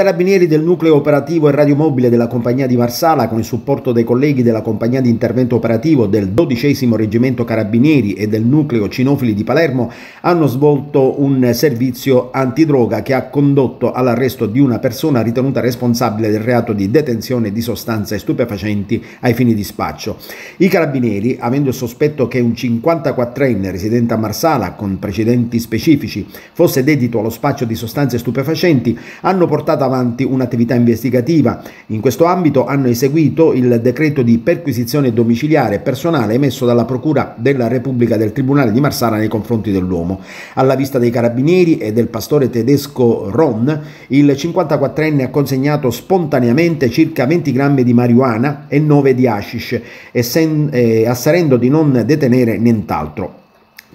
Carabinieri del nucleo operativo e radiomobile della compagnia di Marsala, con il supporto dei colleghi della compagnia di intervento operativo del 12 Reggimento Carabinieri e del nucleo cinofili di Palermo, hanno svolto un servizio antidroga che ha condotto all'arresto di una persona ritenuta responsabile del reato di detenzione di sostanze stupefacenti ai fini di spaccio. I carabinieri, avendo il sospetto che un 54enne residente a Marsala, con precedenti specifici, fosse dedito allo spaccio di sostanze stupefacenti, hanno portato avanti un'attività investigativa. In questo ambito hanno eseguito il decreto di perquisizione domiciliare personale emesso dalla Procura della Repubblica del Tribunale di Marsala nei confronti dell'uomo. Alla vista dei carabinieri e del pastore tedesco Ron, il 54enne ha consegnato spontaneamente circa 20 grammi di marijuana e 9 di hashish, eh, asserendo di non detenere nient'altro.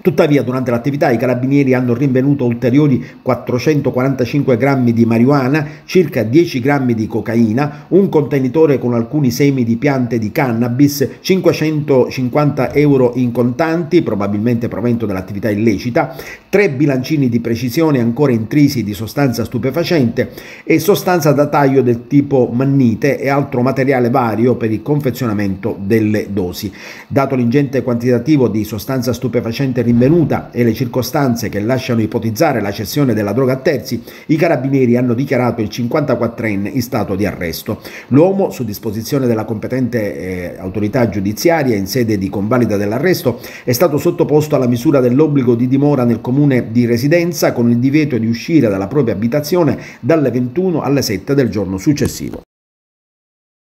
Tuttavia, durante l'attività i carabinieri hanno rinvenuto ulteriori 445 grammi di marijuana, circa 10 grammi di cocaina, un contenitore con alcuni semi di piante di cannabis, 550 euro in contanti, probabilmente provento dall'attività illecita, tre bilancini di precisione ancora intrisi di sostanza stupefacente e sostanza da taglio del tipo mannite e altro materiale vario per il confezionamento delle dosi. Dato l'ingente quantitativo di sostanza stupefacente rinvenuta e le circostanze che lasciano ipotizzare la cessione della droga a terzi, i carabinieri hanno dichiarato il 54enne in stato di arresto. L'uomo, su disposizione della competente eh, autorità giudiziaria in sede di convalida dell'arresto, è stato sottoposto alla misura dell'obbligo di dimora nel comune di residenza con il divieto di uscire dalla propria abitazione dalle 21 alle 7 del giorno successivo.